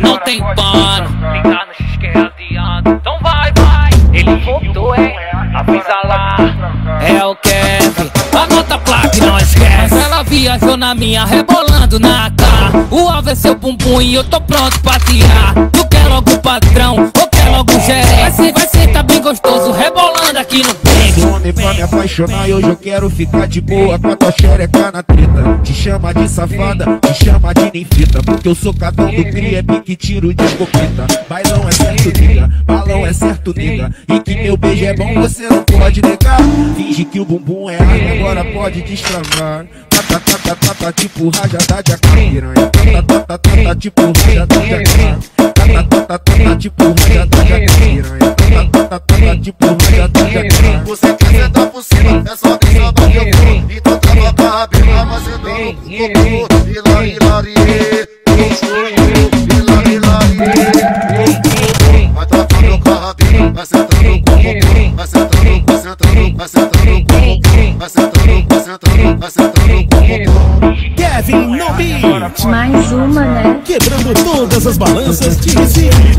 não tem pano. Liga no X que é. Então vai, vai. Ele voltou, hein? Avisa lá. É o Kevin, anota a placa e não esquece. Ela viajou na minha, rebolando na cara. O alvo é seu bumbum e eu tô pronto pra tirar. Tu quer logo o patrão, ou quer logo o gerente? Vai ser, vai ser, tá bem gostoso, rebolando aqui no Homem pra me apaixonar, hoje eu quero ficar de boa com a tua xereca na treta. Te chama de safada, te chama de ninfita. Porque eu sou cadão do cria, é pique tiro de escopeta. Bailão é certo, nigga, balão é certo, nigga. E que meu beijo é bom, você não pode negar. Finge que o bumbum é arma, agora pode destravar. Tá, tá, tá, tipo rajada de AK, piranha. Tá, tá, tá, tá, tipo rajada de tá, tá, tá, tá, tipo rajada de AK, piranha. Tá, tá, tá, tá, tipo rajada de AK. Você quer sentar por cima, é só que só que eu tô. Então tava com a rabinha, mas eu dando com cocô. Hilari, hilari, hilari, hilari. Vai com a rabinha, vai sentando com cocô. Vai sentando, vai sentando, vai sentando com cocô. Vai sentando, vai sentando, vai sentando com cocô. Kevin no beat, Mais uma, né? quebrando todas as balanças de Recife.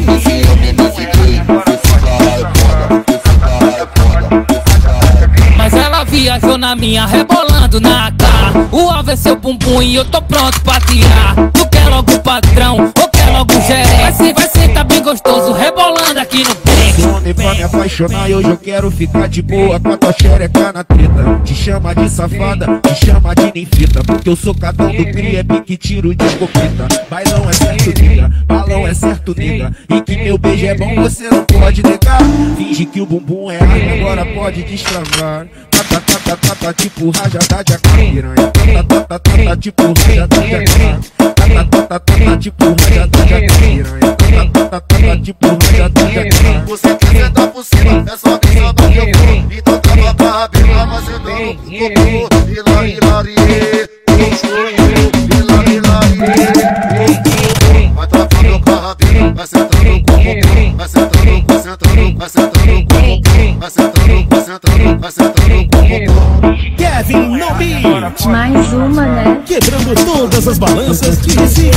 Na minha, rebolando na cara. O alvo é seu bumbum e eu tô pronto pra tirar. Tu quer logo o patrão, ou quer logo o gerente? Vai ser, vai ser, tá bem gostoso, rebolando aqui no homem pra me apaixonar, hoje eu quero ficar de boa com a tua xereca na treta. Te chama de safada, te chama de ninfita. Porque eu sou cadão do cria, é pique tiro de escopeta. Bailão é certo, nigga, balão é certo, nigga. E que meu beijo é bom, você não pode negar. Finge que o bumbum é arma, agora pode destravar. Tá, tá, tá, tá, tipo rajada de piranha. Tá, tá, tá, tá, tá, tipo rajada de AK. Tá, tá, tá, tá, tá, tá, tipo rajada de piranha. Tá, tá, tá, tá, tá, tipo rajada de AK. Você quer sentar por cima, é só que só que eu tô. Então tava com a rabinha, mas eu com cocô. Hilari, hilari, hilari, Kevin no beat, Mais uma, né? quebrando todas as balanças de Recife.